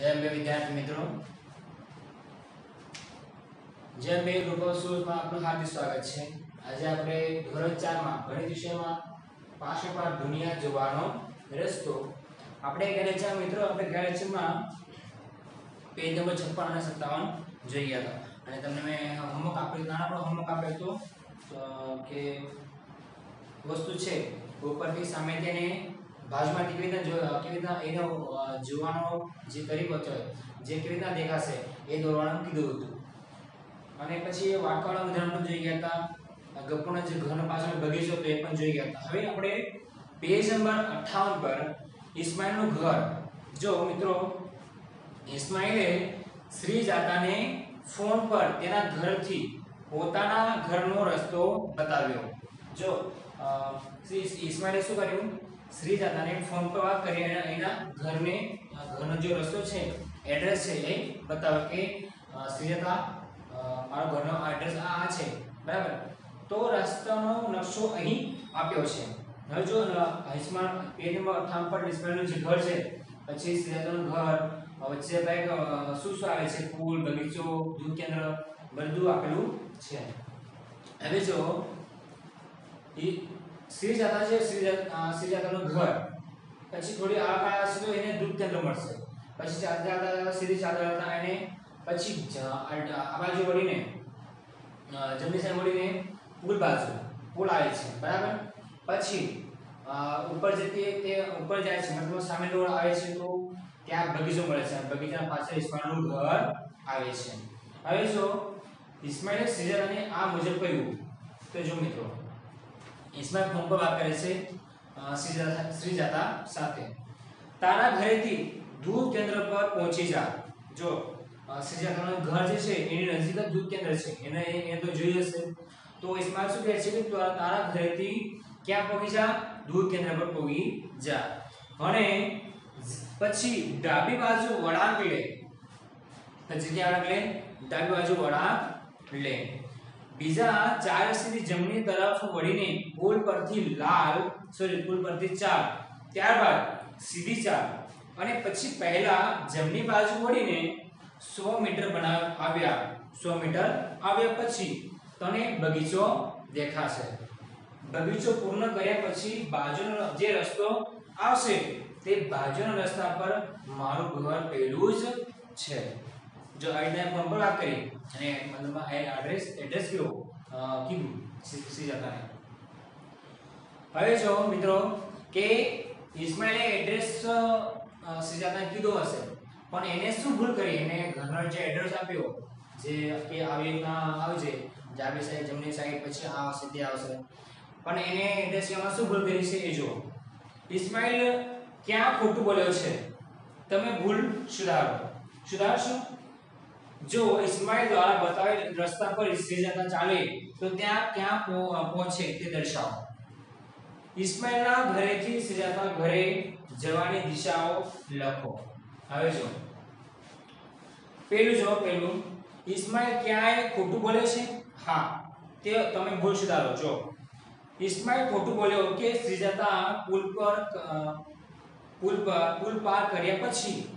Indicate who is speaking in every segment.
Speaker 1: જય અંબે વિદ્યાર્થી મિત્રો. જય અંબે ગ્રુપ ઓફ સ્કૂલમાં આપનું હાર્દિક સ્વાગત છે. આજે આપણે ધોરણ ચારમાં ગણિત વિષયમાં પાછો પાઠ દુનિયા જોવાનો રસ્તો. આપણે ગયા મિત્રો આપણે લેક્ચરમાં પેજ નંબર છપ્પન અને સત્તાવન જોઈ ગયા હતા. અને તમને મેં હોમવર્ક આપ્યું પણ હોમવર્ક આપ્યો હતો. કે વસ્તુ છે ઉપરથી સામે તેને બાજુમાંથી કેવી રીતના કેવી રીતના એનો જોવાનો જે તરીકો છે, જે કેવી રીતના દેખાશે, એ દોરવાનું કીધું હતું. અને પછી વાટકાળા ઉદાહરણ પણ જોઈ ગયા હતા. ગપ્પુના જે ઘરનો પાછળ બગીચો હતો એ પણ જોઈ ગયા હતા. હવે આપણે પેજ નંબર અઠ્ઠાવન પર ઇસ્માઇલનું ઘર. જો મિત્રો ઇસ્માઇલે શ્રી જાતાને ફોન પર તેના ઘરથી પોતાના ઘરનો રસ્તો બતાવ્યો. જો શ્રી ઇસ્માઇલે શું કર્યું? શ્રી જાતાને ફોન પર વાત કરી અને એના ઘરને ઘરનો જે રસ્તો છે એડ્રેસ છે એ બતાવ્યો કે અ, શ્રી જાતા અ, મારો ઘરનો એડ્રેસ આ આ છે બરાબર? તો રસ્તાનો નકશો અહીં આપ્યો છે. હવે જો ઇસ્માઇલ પેજ નંબર 58 પર ડિસ્પ્લેનું જે ઘર છે પછી શ્રી જાતાનું ઘર વચ્ચે કંઈક શું શું આવે છે? પુલ બગીચો દૂધ કેન્દ્ર બધું આપેલું છે. હવે જો શ્રી જાતા છે શ્રી જાતાનું ઘર. પછી થોડી આ તો એને દૂધ કેન્દ્ર મળશે. પછી ચાલતા ચાલતા ચાલતા એને પછી આ બાજુ વળીને જમણી સાઈડ વળીને પુલ બાજુ, પુલ આવે છે. બરાબર? પછી ઉપર જતી તે ઉપર જાય છે, મતલબ સામે રોડ આવે છે તો ત્યાં બગીચો મળે છે. અને બગીચાના પાછળ ઇસ્માઇલનું ઘર આવે છે. હવે જો ઇસ્માઇલે શ્રીજાતાને આ મુજબ કહ્યું, તો જો મિત્રો ઇસ્માઇલ ફોન પર વાત કરે છે શ્રીજાતા સાથે તારા ઘરેથી દૂધ કેન્દ્ર પર પહોંચી જા જો શ્રીજાતાનું ઘર જે છે એની નજીક જ દૂધ કેન્દ્ર છે એને એ તો જોઈ હશે તો ઇસ્માઇલ શું કહે છે કે તારા ઘરેથી ક્યાં પહોંચી જા દૂધ કેન્દ્ર પર પહોંચી જા અને પછી ડાબી બાજુ વળાંક લે પછી ક્યાં વળાંક લે ડાબી બાજુ વળાંક લે બીજા ચાર સીધી જમણી તરફ વળીને પુલ પરથી લાલ સોરી પુલ પરથી ચાર. ત્યારબાદ સીધી ચાર. અને પછી પહેલા જમણી બાજુ વળીને 100 મીટર બનાવ આવ્યા. 100 મીટર આવ્યા પછી તને બગીચો દેખાશે. બગીચો પૂર્ણ કર્યા પછી બાજુનો જે રસ્તો આવશે તે બાજુના રસ્તા પર મારું ઘર પહેલું જ છે. જો આવી રીતના ફોન પર વાત કરી અને મતલબ એડ્રેસ એડ્રેસ કયો? કીધું, સી સી જતાને હવે જો મિત્રો, કે ઇસ્માઇલે એડ્રેસ સિજાતાને કીધો હશે, પણ એને શું ભૂલ કરી? એને ઘરનો જે એડ્રેસ આપ્યો, જે કે આવી રીતના આવજે ડાબી સાઈડ જમણી સાઈડ પછી આ આવશે આવશે પણ એને એડ્રેસ કહેવામાં શું ભૂલ કરી છે એ જો ઇસ્માઇલ ક્યાં ખોટું બોલ્યો છે? તમે ભૂલ સુધારો. સુધારશો? જો ઇસ્માઇલ દ્વારા બતાવેલ રસ્તા પર શ્રી જતા ચાલે, તો ત્યાં ક્યાં પહોંચે તે દર્શાવો. ઇસ્માઇલના ઘરેથી જતા ઘરે જવાની દિશાઓ લખો. હવે જો. પેલું જો પેલું ઇસ્માઇલ ક્યાંય ખોટું બોલે છે? હા. તે તમે ભૂલ સુધારો. જો. ઇસ્માઇલ ખોટું બોલ્યો કે શ્રીજાતા પુલ પર પુલ પર, પુલ પાર કર્યા પછી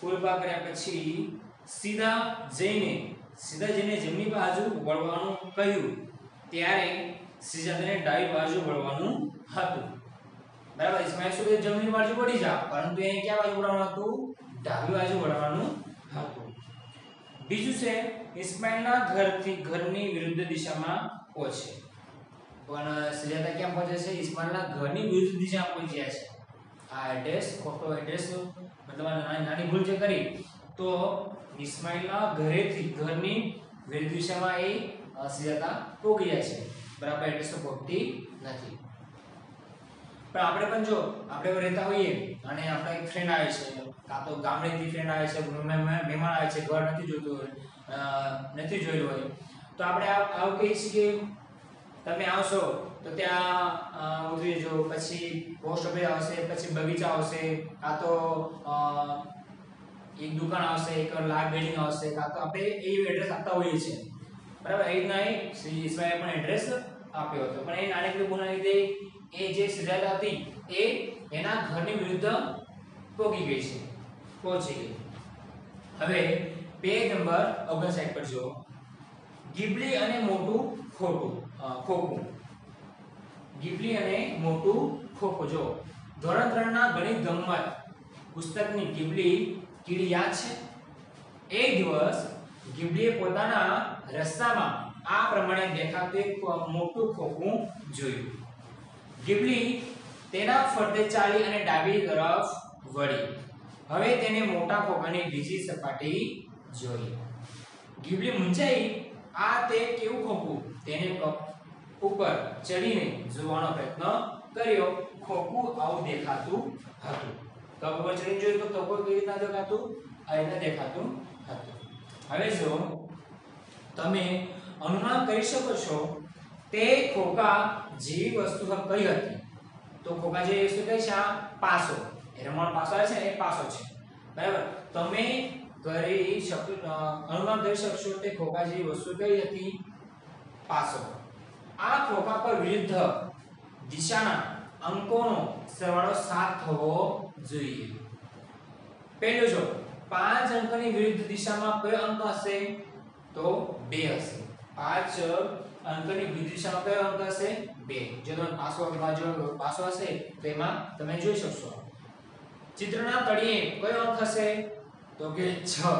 Speaker 1: પુલ પાર કર્યા પછી સીધા જઈને સીધા જઈને જમણી બાજુ વળવાનું કહ્યું. ત્યારે શ્રીજાતાને ડાબી બાજુ વળવાનું હતું. બરાબર? ઇસ્માઇલ શું જમણી બાજુ વળી જા. પરંતુ એને ક્યાં બાજુ વળવાનું હતું? ડાબી બાજુ વળવાનું હતું. બીજું છે ઇસ્માઇલના ઘરથી ઘરની વિરુદ્ધ દિશામાં પહોંચે. પણ સુજાતા ક્યાં પહોંચે છે? ઇસ્માઇલના ઘરની વિરુદ્ધ દિશામાં પહોંચ્યા છે. આ એડ્રેસ ખોટો એડ્રેસ મતલબ નાની ભૂલ જે કરી, તો ઇસ્માઇલના ઘરેથી ઘરની વિરુદ્ધ દિશામાં એ સુજાતા પહોંચી જાય છે. બરાબર એડ્રેસ તો પહોંચતી નથી. પણ આપણે પણ જો, આપણે રહેતા હોઈએ, અને આપણા એક ફ્રેન્ડ આવે છે, કાં તો ગામડેથી ફ્રેન્ડ આવે છે મહેમાન આવે છે, ઘર નથી જોતું હોય નથી જોયેલું હોય, તો આપણે આવું કહીએ છીએ કે તમે આવશો તો ત્યાં ઉતરી જો, પછી પોસ્ટ ઓફિસ આવશે, પછી બગીચા આવશે, કાં તો એક દુકાન આવશે, એક લાર્જ બિલ્ડિંગ આવશે, કાં તો આપણે એ એડ્રેસ આપતા હોઈએ છીએ. બરાબર? એ રીતના એ શ્રી ઈશ્વરે પણ એડ્રેસ આપ્યો હતો. પણ એ નાનકડી ગુના લીધે એ જે સિદ્ધાર્થ હતી, એ એના ઘરની વિરુદ્ધ પોકી ગઈ છે. પહોંચી ગઈ. હવે પેજ નંબર 59 પર જુઓ. ગીબલી અને મોટું ખોટું ખોખું. ગીબલી અને મોટું ખોખો જો ધોરણ 3 ના ગણિત ગમ્મત પુસ્તકની ગીબલી કીડી યાદ છે? એક દિવસ ગીબલીએ પોતાના રસ્તામાં આ પ્રમાણે દેખાતું એક મોટું ખોખું જોયું. ગીબલી તેના ફરતે ચાલી અને ડાબી તરફ વળી. હવે તેને મોટા ખોખાની બીજી સપાટી જોઈ. ગીબલી મૂંઝાઈ, આ તે કેવું ખોખું? તેને ઉપર ચડીને જોવાનો પ્રયત્ન કર્યો. ખોખું આવું દેખાતું હતું. કપ ઉપર ચડીને જોયું તો ખોખું કેવી રીતના દેખાતું? રીતના દેખાતું હતું. હવે જો તમે અનુમાન કરી શકો છો, તે ખોખા જેવી વસ્તુ કઈ હતી. તો ખોખા જેવી વસ્તુ કઈ છે? આ પાસો. રમણ પાસો આવે છે ને, એ પાસો છે. બરાબર? તમે કરી શકો અનુમાન કરી શકશો તે ખોખા જેવી વસ્તુ કઈ હતી? પાસો. આ ખોખા પર વિરુદ્ધ દિશાના અંકોનો સરવાળો 7 થવો જોઈએ. પહેલું જો, પાંચ અંકની વિરુદ્ધ દિશામાં કયો અંક હશે? તો 2 હશે. પાંચ અંકની વિરુદ્ધ દિશામાં કયો અંક હશે? 2 જો તમે પાછો બાજુ પાસો હશે, તો એમાં તમે જોઈ શકશો. ચિત્રના તળિયે કયો અંક હશે? તો કે 6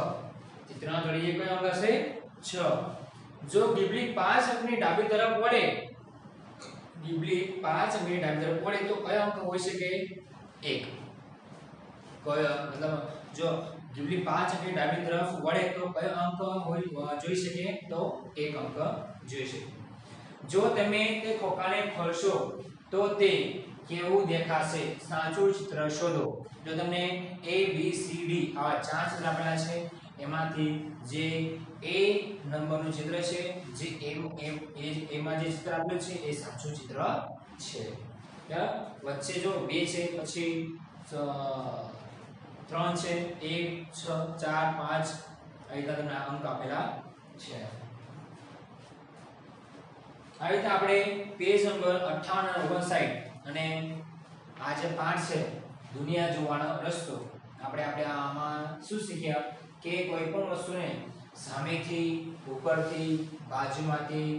Speaker 1: ચિત્રના તળિયે કયો અંક હશે? 6 જો ગીબલી પાંચ અંકની ડાબી તરફ વળે, ગીબલી પાંચ અંકની ડાબી તરફ વળે, તો કયો અંક હોઈ શકે? 1 કયો, મતલબ જો ગીબલી પાંચ અંકની ડાબી તરફ વળે, તો કયો અંક હોય, જોઈ શકે? તો એક અંક જોઈ શકે. જો તમે તે ખોખાને ખોલશો તો તે કેવું દેખાશે? સાચું ચિત્ર શોધો. જો તમને a, b, c, d આવા ચાર ચિત્ર આપેલા છે એમાંથી જે એ નંબરનું ચિત્ર છે, જે એમ એમ એ- એમાં જે ચિત્ર આપેલું છે, એ સાચું ચિત્ર છે? વચ્ચે જો બે છે, પછી ત્રણ છે, એક, છ, ચાર, પાંચ, આવી રીતના તમને અંક આપેલા છે. આવી રીતે આપણે પેજ નંબર 58 અને 59 અને આ જે પાઠ છે, દુનિયા જોવાનો રસ્તો, આપણે આપણે આમાં શું શીખ્યા? કે કોઈ પણ વસ્તુને સામેથી, ઉપરથી, બાજુમાંથી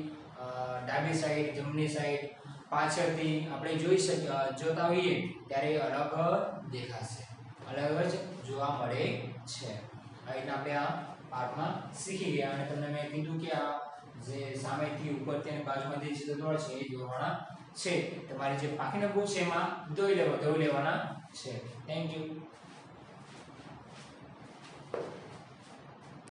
Speaker 1: ડાબી સાઈડ જમણી સાઈડ પાછળથી આપણે જોઈ શક જોતા હોઈએ ત્યારે અલગ દેખાશે. અલગ જ જોવા મળે છે. આ રીતના આપણે આ પાઠમાં શીખી ગયા અને તમને મેં કીધું કે આ જે સામેથી, ઉપરથી અને બાજુમાંથી જે દોડ છે, એ દોરવાના છે. તમારી જે બાકીના બુક છે એમાં દોરી લેવા દોરી લેવાના છે. Thank you